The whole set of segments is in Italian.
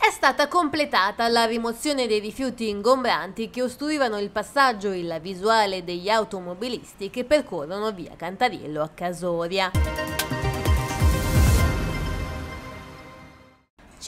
È stata completata la rimozione dei rifiuti ingombranti che ostruivano il passaggio e la visuale degli automobilisti che percorrono via Cantariello a Casoria.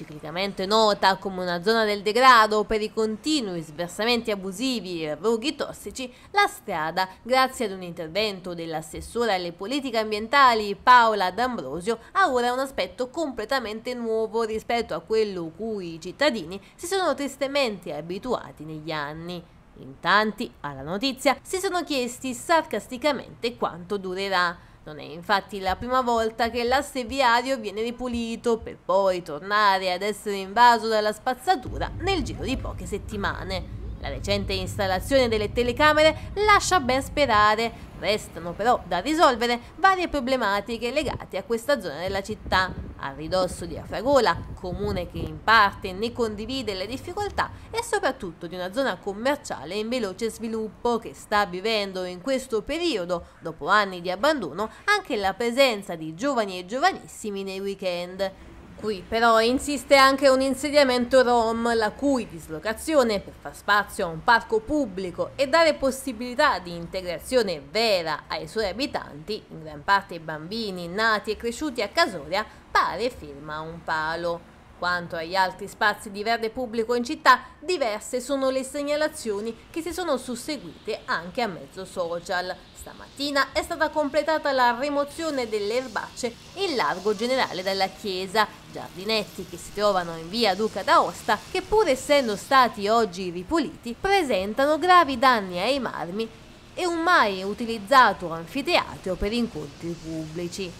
Ciclicamente nota come una zona del degrado per i continui sversamenti abusivi e roghi tossici, la strada, grazie ad un intervento dell'assessore alle politiche ambientali Paola D'Ambrosio, ha ora un aspetto completamente nuovo rispetto a quello cui i cittadini si sono tristemente abituati negli anni. In tanti, alla notizia, si sono chiesti sarcasticamente quanto durerà. Non è infatti la prima volta che l'asse viario viene ripulito per poi tornare ad essere invaso dalla spazzatura nel giro di poche settimane. La recente installazione delle telecamere lascia ben sperare, restano però da risolvere varie problematiche legate a questa zona della città. A ridosso di Afragola, comune che in parte ne condivide le difficoltà, e soprattutto di una zona commerciale in veloce sviluppo che sta vivendo in questo periodo, dopo anni di abbandono, anche la presenza di giovani e giovanissimi nei weekend. Qui però insiste anche un insediamento Rom, la cui dislocazione per far spazio a un parco pubblico e dare possibilità di integrazione vera ai suoi abitanti, in gran parte bambini nati e cresciuti a Casoria, pare firma un palo. Quanto agli altri spazi di verde pubblico in città, diverse sono le segnalazioni che si sono susseguite anche a mezzo social. Stamattina è stata completata la rimozione delle erbacce in largo generale dalla chiesa, giardinetti che si trovano in via Duca d'Aosta che pur essendo stati oggi ripuliti presentano gravi danni ai marmi e un mai utilizzato anfiteatro per incontri pubblici.